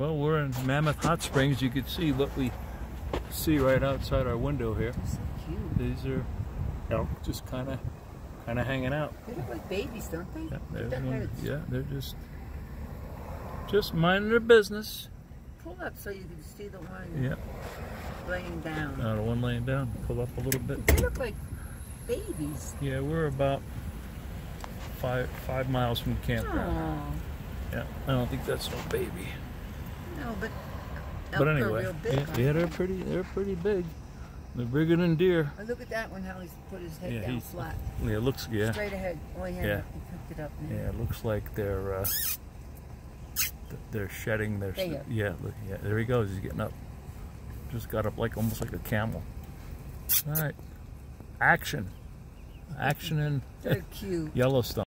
Well, we're in Mammoth Hot Springs. You can see what we see right outside our window here. They're so cute. These are elk just kind of kind of hanging out. They look like babies, don't they? Yeah, Look there's at their one. yeah, they're just just minding their business. Pull up so you can see the one Yeah, laying down. uh, the one laying down. Pull up a little bit. They look like babies. Yeah, we're about five five miles from campground. Oh, Yeah, I don't think that's no baby. No, but But anyway, real big, yeah, yeah, they? they're pretty. They're pretty big. They're bigger than deer. Oh, look at that one, how he's put his head Yeah, down he- flat. Yeah, it looks. Yeah, Straight ahead. Oh, yeah, Yeah. he picked it up now. yeah, it looks like they're uh, they're shedding their. They are. Yeah, look, yeah. There he goes. He's getting up. Just got up like almost like a camel. All right, action, action in Yellowstone.